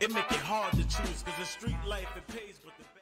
It make it hard to choose, cause the street life it pays, but the